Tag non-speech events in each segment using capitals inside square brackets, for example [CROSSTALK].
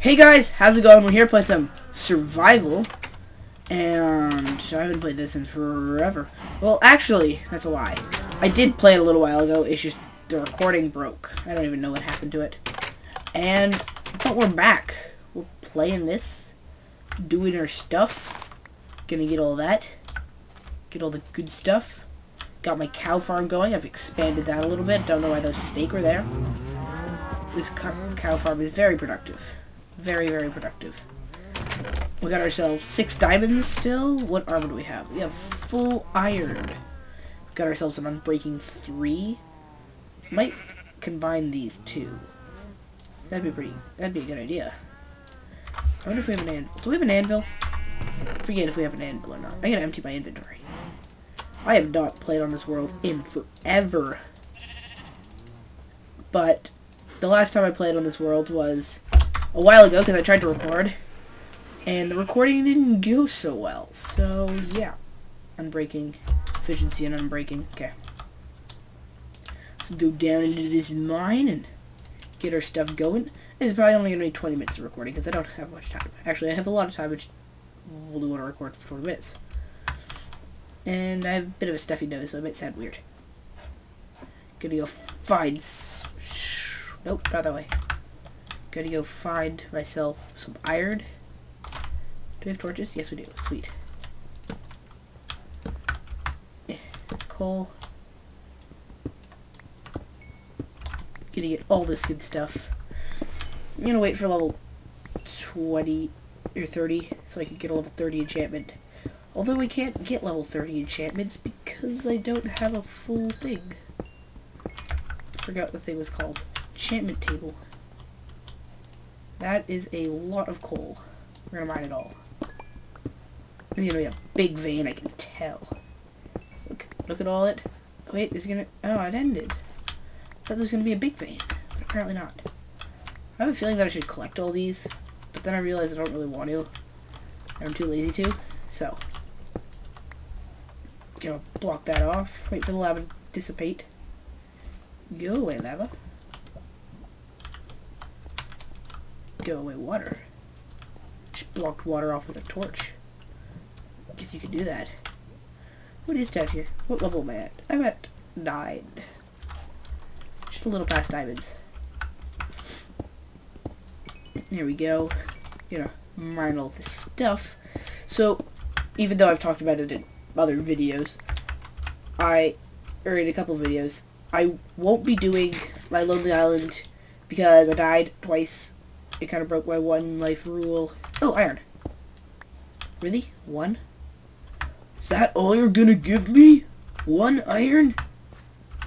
Hey guys, how's it going? We're here to play some survival. And I haven't played this in forever. Well, actually, that's a lie. I did play it a little while ago. It's just the recording broke. I don't even know what happened to it. And, but we're back. We're playing this. Doing our stuff. Gonna get all that. Get all the good stuff. Got my cow farm going. I've expanded that a little bit. Don't know why those steak were there. This cow farm is very productive. Very, very productive. We got ourselves six diamonds still. What armor do we have? We have full iron. Got ourselves an unbreaking three. Might combine these two. That'd be pretty. That'd be a good idea. I wonder if we have an anvil. Do we have an anvil? Forget if we have an anvil or not. I'm gonna empty my inventory. I have not played on this world in forever. But the last time I played on this world was a while ago because I tried to record. And the recording didn't go so well. So, yeah. Unbreaking. Efficiency and unbreaking. Okay. Let's go down into this mine and get our stuff going. This is probably only going to be 20 minutes of recording because I don't have much time. Actually, I have a lot of time, which we'll do want to record for 20 minutes. And I have a bit of a stuffy nose, so it might sound weird. Gonna go find... Nope, not that way. Gotta go find myself some iron. Do we have torches? Yes, we do. Sweet. Coal. Gonna get all this good stuff. I'm gonna wait for level 20 or 30 so I can get a level 30 enchantment. Although I can't get level 30 enchantments because I don't have a full thing. Forgot what the thing was called. Enchantment table. That is a lot of coal. We're gonna mine it all. It's gonna be a big vein, I can tell. Look, look at all it. Wait, is it gonna? Oh, it ended. I thought there was gonna be a big vein, but apparently not. I have a feeling that I should collect all these, but then I realized I don't really want to. And I'm too lazy to, so. Gonna block that off. Wait for the lava to dissipate. Go away, lava. Go away, water. Just blocked water off with a torch. Guess you could do that. What is down here? What level am I at? I'm at 9. Just a little past diamonds. There we go. You know, mine all this stuff. So, even though I've talked about it in other videos, I, or in a couple videos, I won't be doing my Lonely Island because I died twice. It kind of broke my one life rule. Oh, iron. Really? One? Is that all you're gonna give me? One iron?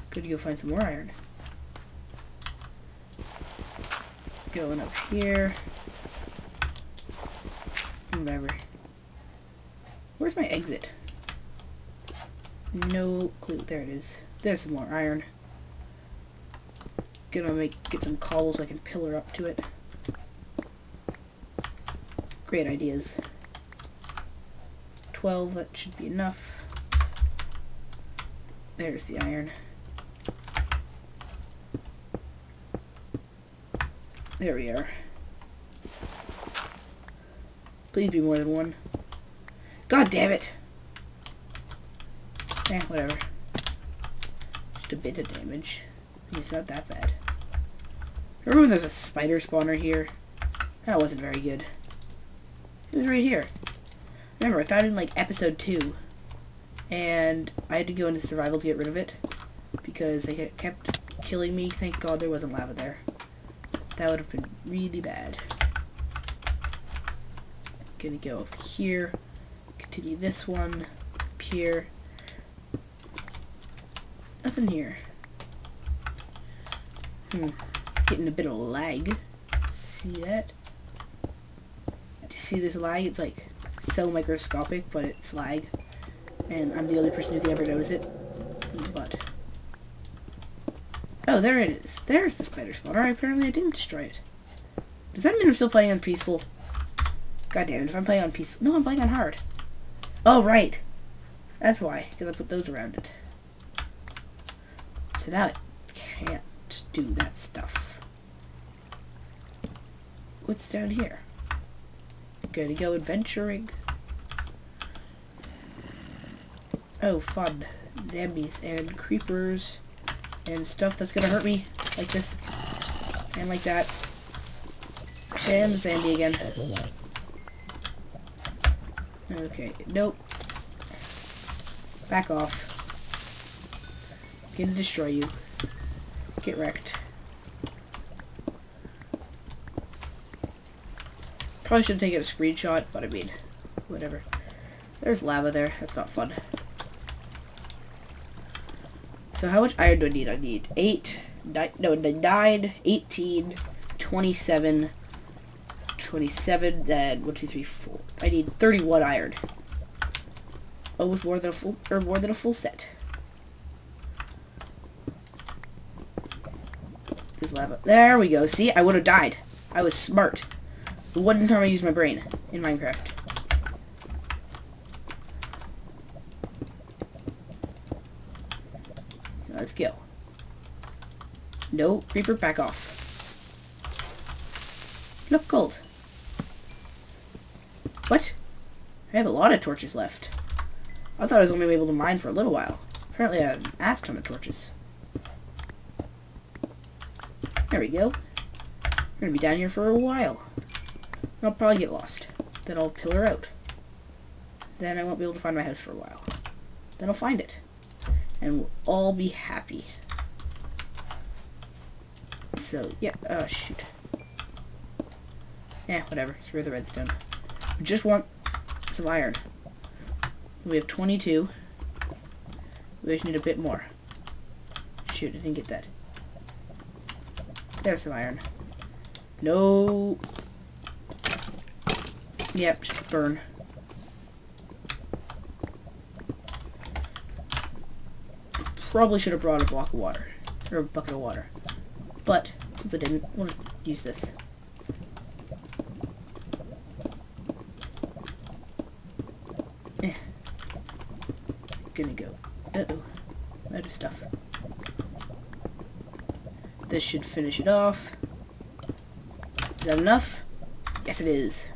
Could you go find some more iron. Going up here. Whatever. Where's my exit? No clue. There it is. There's some more iron. Gonna make get some cobble so I can pillar up to it. Great ideas. 12, that should be enough. There's the iron. There we are. Please be more than one. God damn it! Eh, whatever. Just a bit of damage. It's not that bad. Remember when there's a spider spawner here? That wasn't very good. It was right here. Remember, I found it in like episode 2. And I had to go into survival to get rid of it. Because they kept killing me. Thank god there wasn't lava there. That would have been really bad. Gonna go over here. Continue this one. Up here. Nothing here. Hmm. Getting a bit of lag. See that? See this lag? It's like so microscopic, but it's lag. And I'm the only person who can ever notice it. But. Oh, there it is. There's the spider spawner. Apparently I didn't destroy it. Does that mean I'm still playing on peaceful? God damn it, if I'm playing on peaceful. No, I'm playing on hard. Oh, right. That's why, because I put those around it. So now it can't do that stuff. what's down here? Gonna go adventuring. Oh, fun. Zombies and creepers and stuff that's gonna hurt me. Like this. And like that. And Sandy again. Okay, nope. Back off. Gonna destroy you. Get wrecked. Probably should taken a screenshot, but I mean, whatever. There's lava there. That's not fun. So how much iron do I need? I need 8, nine, no, 9, 18, 27, 27, then 1, 2, 3, 4. I need 31 iron. Almost more than a full, or more than a full set. This lava. There we go. See, I would have died. I was smart. The one time I used my brain in Minecraft. Let's go. No, creeper, back off. Look, gold. What? I have a lot of torches left. I thought I was only able to mine for a little while. Apparently I had an ass ton of torches. There we go. We're gonna be down here for a while. I'll probably get lost. Then I'll pillar out. Then I won't be able to find my house for a while. Then I'll find it. And we'll all be happy. So, yeah, oh shoot. Yeah, whatever. Screw the redstone. We just want some iron. We have 22. We just need a bit more. Shoot, I didn't get that. There's some iron. No. Yep, just burn. Probably should have brought a block of water. Or a bucket of water. But, since I didn't, we'll use this. Eh. Gonna go. Uh-oh. Out of stuff. This should finish it off. Is that enough? Yes, it is.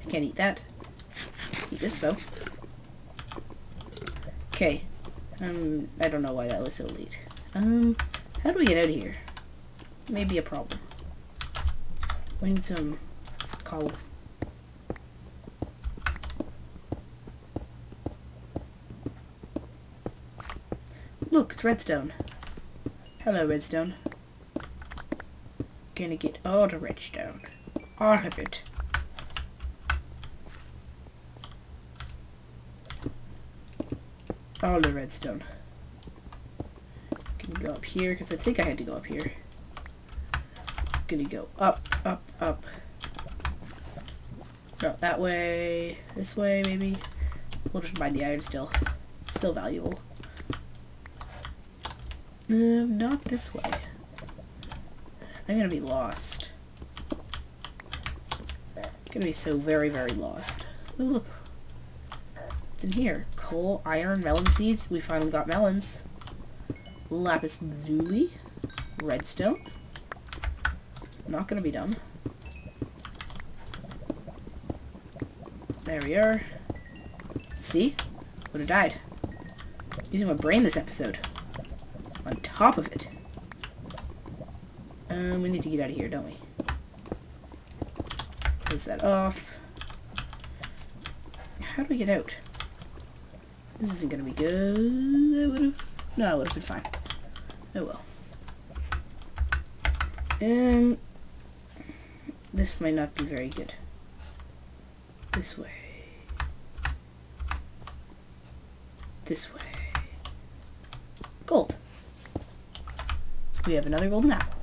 I can't eat that. Eat this, though. Okay. Um, I don't know why that was so late. Um, how do we get out of here? Maybe a problem. We need some coal. Look, it's redstone. Hello, redstone. Gonna get all the redstone. All of it. All the redstone. Gonna go up here, because I think I had to go up here. Gonna go up, up, up. No, that way, this way maybe. We'll just mine the iron still. Still valuable. Um, not this way. I'm gonna be lost. gonna be so very, very lost. Oh, look. What's in here? Coal, iron, melon seeds. We finally got melons. Lapis lazuli. Redstone. Not gonna be dumb. There we are. See? Would have died. Using my brain this episode. On top of it. Um, we need to get out of here, don't we? Close that off. How do we get out? This isn't gonna be good. I would've... No, I would've been fine. Oh well. And... This might not be very good. This way. This way. Gold. We have another golden apple.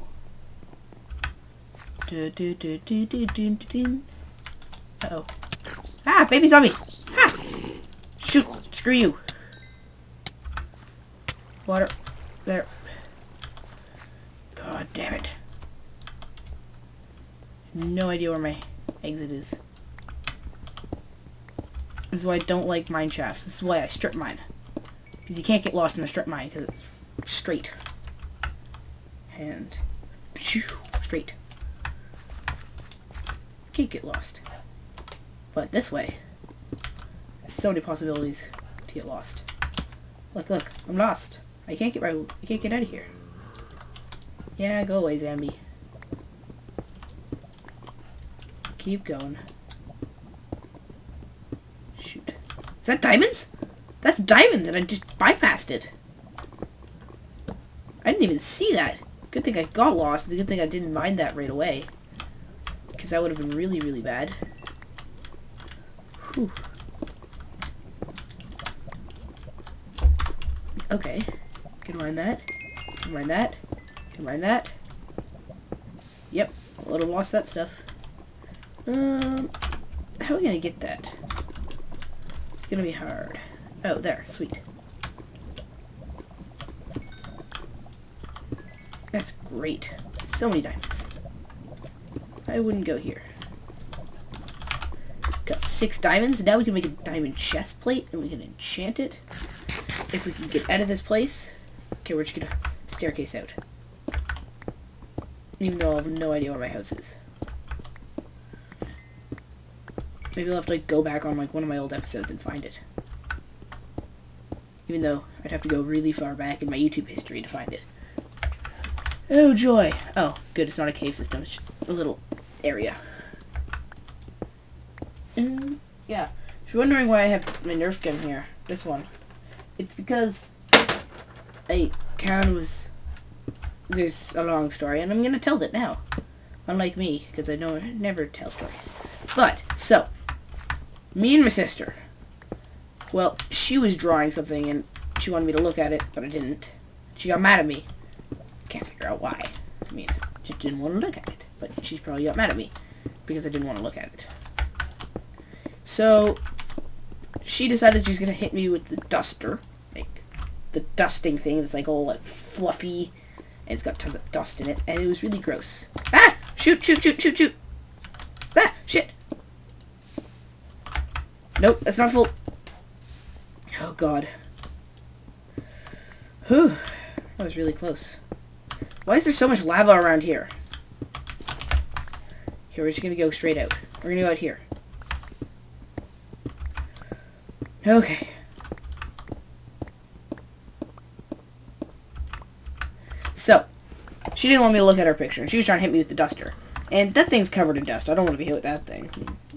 Uh oh. Ah, baby zombie! Screw you. Water. There. God damn it. No idea where my exit is. This is why I don't like mine shafts. This is why I strip mine. Because you can't get lost in a strip mine because it's straight. And straight. can't get lost. But this way. There's so many possibilities to get lost. Look, look, I'm lost. I can't get right. I can't get out of here. Yeah, go away, Zambi. Keep going. Shoot. Is that diamonds? That's diamonds, and I just bypassed it. I didn't even see that. Good thing I got lost. Good thing I didn't mind that right away. Because that would have been really, really bad. Whew. Okay. Can mine that. Can mine that. Can mine that. Yep. Would have lost that stuff. Um, how are we gonna get that? It's gonna be hard. Oh, there. Sweet. That's great. So many diamonds. I wouldn't go here. Got six diamonds. Now we can make a diamond chest plate and we can enchant it. If we can get out of this place. Okay, we're just gonna staircase out. Even though I have no idea where my house is. Maybe I'll have to like go back on like one of my old episodes and find it. Even though I'd have to go really far back in my YouTube history to find it. Oh joy. Oh, good, it's not a cave system, it's just a little area. And yeah. If you're wondering why I have my Nerf gun here, this one, it's because I of was there's a long story, and I'm gonna tell it now. Unlike me, because I know never tell stories. But so, me and my sister. Well, she was drawing something, and she wanted me to look at it, but I didn't. She got mad at me. Can't figure out why. I mean, just didn't want to look at it. But she probably got mad at me because I didn't want to look at it. So, she decided she was gonna hit me with the duster, like the dusting thing that's like all like fluffy and it's got tons of dust in it, and it was really gross. Ah! Shoot, shoot, shoot, shoot, shoot! Ah! Shit! Nope, that's not full. Oh, God. Whew. That was really close. Why is there so much lava around here? Okay, we're just gonna go straight out. We're gonna go out here. Okay. So, she didn't want me to look at her picture. She was trying to hit me with the duster. And that thing's covered in dust. I don't want to be hit with that thing.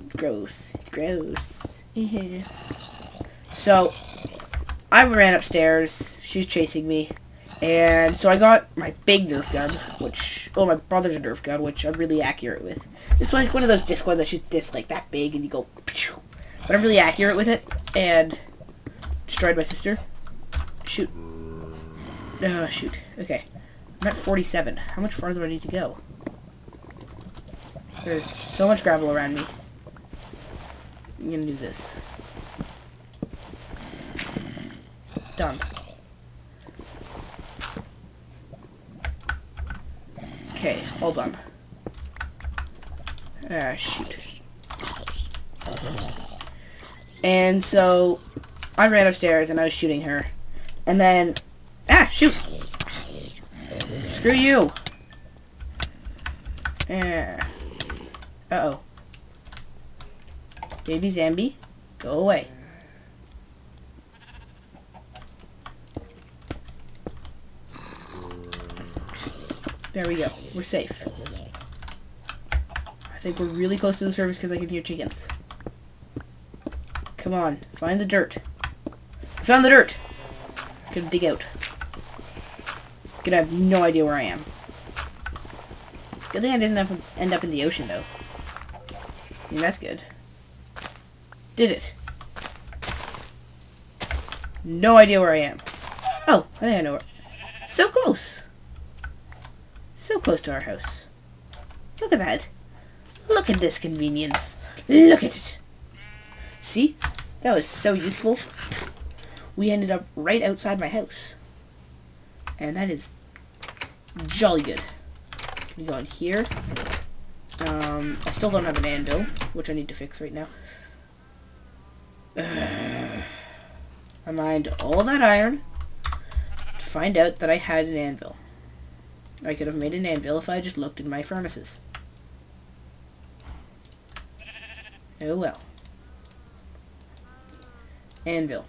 It's gross. It's gross. Yeah. So, I ran upstairs. She was chasing me. And so I got my big Nerf gun, which, oh, my brother's a Nerf gun, which I'm really accurate with. It's like one of those disc ones that shoots disc like that big, and you go, but I'm really accurate with it, and destroyed my sister. Shoot. Oh, shoot. Okay. I'm at 47. How much farther do I need to go? There's so much gravel around me. I'm gonna do this. Done. Okay, hold on. Ah, shoot. And so, I ran upstairs and I was shooting her. And then, ah, shoot! Screw you! Yeah. Uh-oh. Baby Zambi, go away. There we go. We're safe. I think we're really close to the surface because I can hear chickens. Come on, find the dirt. I found the dirt! Gonna dig out. Gonna have no idea where I am. Good thing I didn't end up in the ocean, though. I mean, that's good. Did it. No idea where I am. Oh, I think I know where. So close! So close to our house. Look at that. Look at this convenience. Look at it. See? That was so useful. We ended up right outside my house. And that is jolly good. You go in here? Um, I still don't have an anvil, which I need to fix right now. Uh, [SIGHS] I mined all that iron to find out that I had an anvil. I could have made an anvil if I just looked in my furnaces. Oh well. Anvil.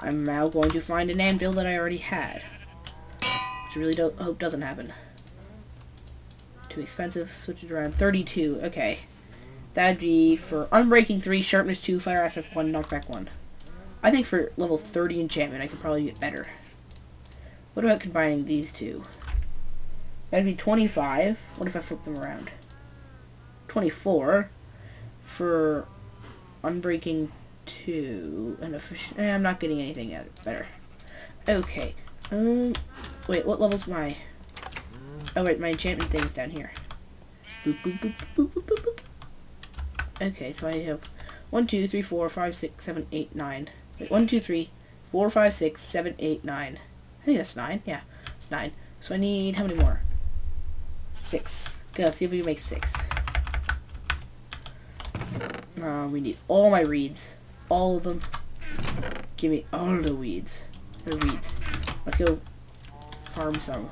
I'm now going to find an anvil that I already had. Which I really don't hope doesn't happen. Too expensive. Switch it around. 32. Okay. That'd be for Unbreaking 3, Sharpness 2, Fire Aspect 1, Knockback 1. I think for level 30 enchantment, I could probably get better. What about combining these two? That'd be 25. What if I flip them around? 24 for Unbreaking 2 and efficient. Eh, I'm not getting anything better. Okay. Um. Wait. What level's my? Oh wait, my enchantment thing is down here. Boop boop boop boop boop boop boop. Okay, so I have one, two, three, four, five, six, seven, eight, nine. Wait, one, two, three, four, five, six, seven, eight, nine. I think that's nine. Yeah, it's nine. So I need how many more? Six. Okay, let's see if we can make six. Uh, we need all my reeds. All of them. Give me all the weeds. The weeds. Let's go farm some.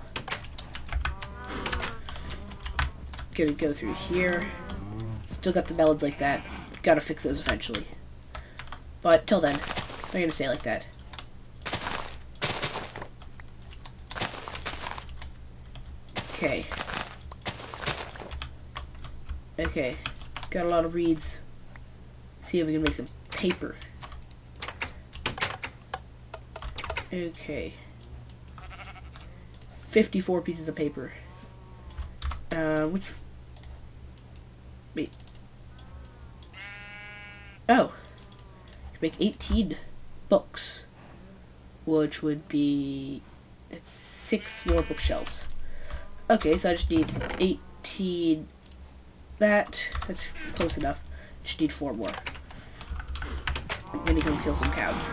Gonna go through here. Still got the melons like that. Gotta fix those eventually. But till then, I'm gonna stay like that. Okay. Okay. Got a lot of reeds. See if we can make some paper. Okay. 54 pieces of paper. Uh, what's... Wait. Oh. Make 18 books. Which would be... That's six more bookshelves. Okay, so I just need 18... That. That's close enough. Just need four more. Then you can kill some cows.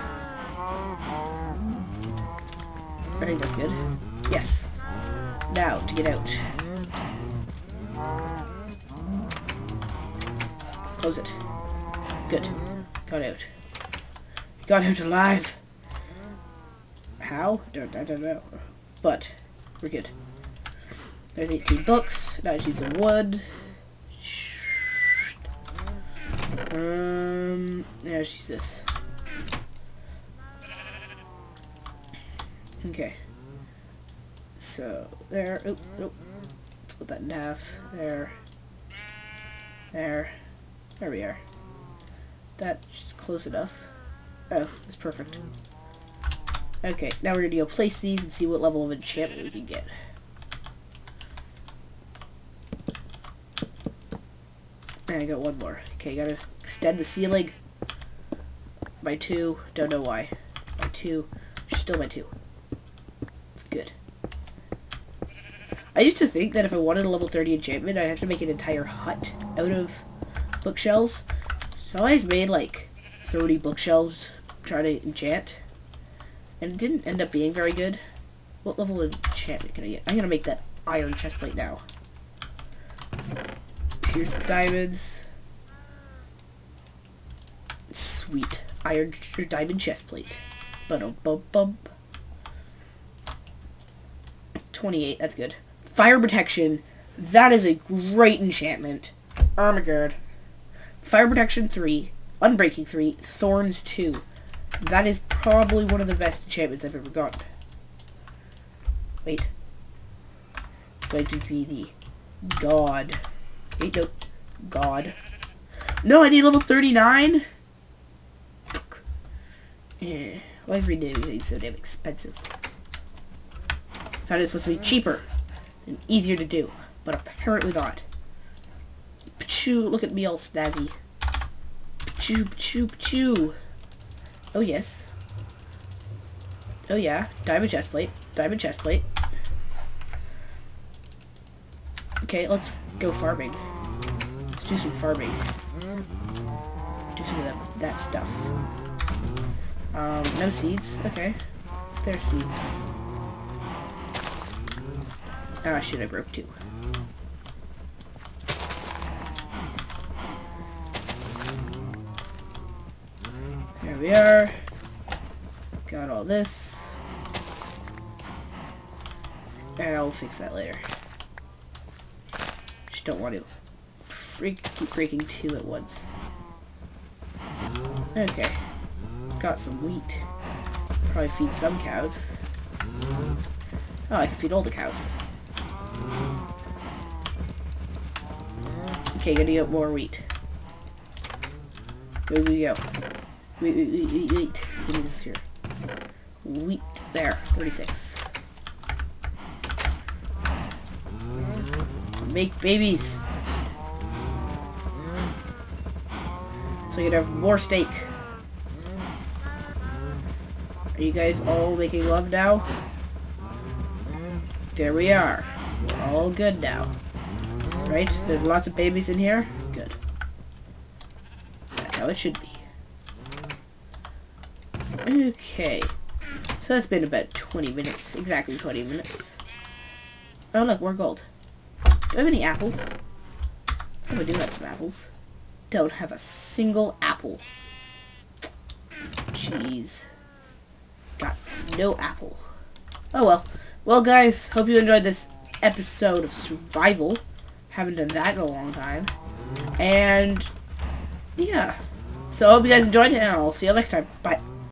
I think that's good. Yes. Now, to get out. Close it. Good. Got out. Got out alive. How? Don't, I don't know. But, we're good. There's 18 books. Now I just need some wood. Um, yeah, she's this. Okay. So, there. Oh, oh. Let's put that in half. There. There. There we are. That's close enough. Oh, it's perfect. Okay, now we're gonna go place these and see what level of enchantment we can get. And I got one more. Okay, gotta extend the ceiling by two. Don't know why. By two. Still by two. It's good. I used to think that if I wanted a level 30 enchantment, I'd have to make an entire hut out of bookshelves. So I always made like 30 bookshelves trying to enchant. And it didn't end up being very good. What level of enchantment can I get? I'm to make that iron chestplate now. Here's the diamonds. Sweet. Iron diamond chestplate. But bum bum. 28, that's good. Fire protection. That is a great enchantment. Guard. Fire protection 3. Unbreaking 3. Thorns 2. That is probably one of the best enchantments I've ever gotten. Wait. Going to be the God. Wait, no. God. No, I need level 39? Yeah. Why is redoing so damn expensive? Thought it was supposed to be cheaper and easier to do, but apparently not. Pachoo, look at me all snazzy. Pachoo, pachoo, pachoo. Oh yes. Oh yeah, diamond chest plate, diamond chest plate. Okay, let's go farming. Do some farming. Do some of that, that stuff. Um, no seeds. Okay. There's seeds. Oh shit, I broke two. There we are. Got all this. And I'll fix that later. Just don't want to freak keep breaking two at once. Okay. Got some wheat. Probably feed some cows. Oh, I can feed all the cows. Okay, gonna get more wheat. Where we go? Wheat, wheat, wheat, wheat, wheat. Give me this here. Wheat. There. 36. Make babies. So you can have more steak. Are you guys all making love now? There we are. We're all good now. Right? There's lots of babies in here? Good. That's how it should be. Okay. So that's been about 20 minutes. Exactly 20 minutes. Oh look, more gold. Do I have any apples? I do have some apples. Don't have a single apple. Jeez. Got no apple. Oh well. Well guys, hope you enjoyed this episode of Survival. Haven't done that in a long time. And, yeah. So I hope you guys enjoyed it, and I'll see you next time. Bye.